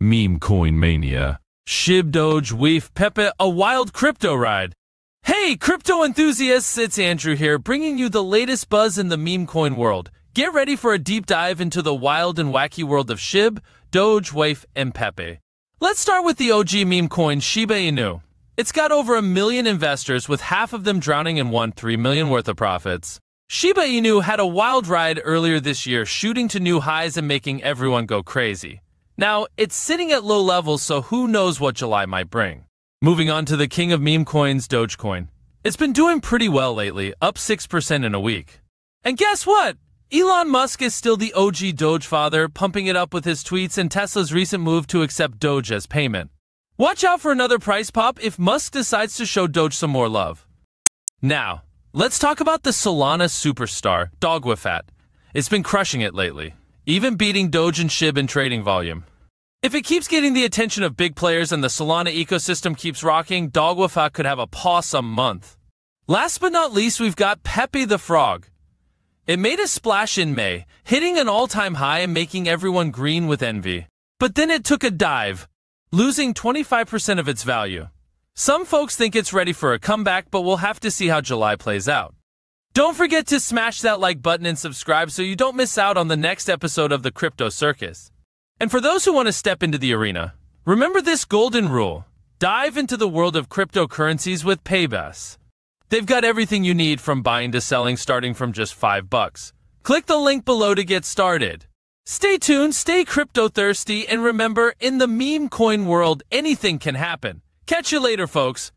Meme coin mania. Shib Doge Weef Pepe a wild crypto ride. Hey, crypto enthusiasts, it's Andrew here, bringing you the latest buzz in the meme coin world. Get ready for a deep dive into the wild and wacky world of Shib, Doge, Wave, and Pepe. Let's start with the OG meme coin Shiba Inu. It's got over a million investors, with half of them drowning in one 3 million worth of profits. Shiba Inu had a wild ride earlier this year, shooting to new highs and making everyone go crazy. Now, it's sitting at low levels, so who knows what July might bring. Moving on to the king of meme coins, Dogecoin. It's been doing pretty well lately, up 6% in a week. And guess what? Elon Musk is still the OG Doge father, pumping it up with his tweets and Tesla's recent move to accept Doge as payment. Watch out for another price pop if Musk decides to show Doge some more love. Now, let's talk about the Solana superstar, Dogwifhat. It's been crushing it lately even beating Doge and SHIB in trading volume. If it keeps getting the attention of big players and the Solana ecosystem keeps rocking, Dogwifhat could have a pawsome month. Last but not least, we've got Pepe the Frog. It made a splash in May, hitting an all-time high and making everyone green with envy. But then it took a dive, losing 25% of its value. Some folks think it's ready for a comeback, but we'll have to see how July plays out. Don't forget to smash that like button and subscribe so you don't miss out on the next episode of the Crypto Circus. And for those who want to step into the arena, remember this golden rule. Dive into the world of cryptocurrencies with Paybis. They've got everything you need from buying to selling starting from just 5 bucks. Click the link below to get started. Stay tuned, stay crypto thirsty, and remember, in the meme coin world, anything can happen. Catch you later, folks.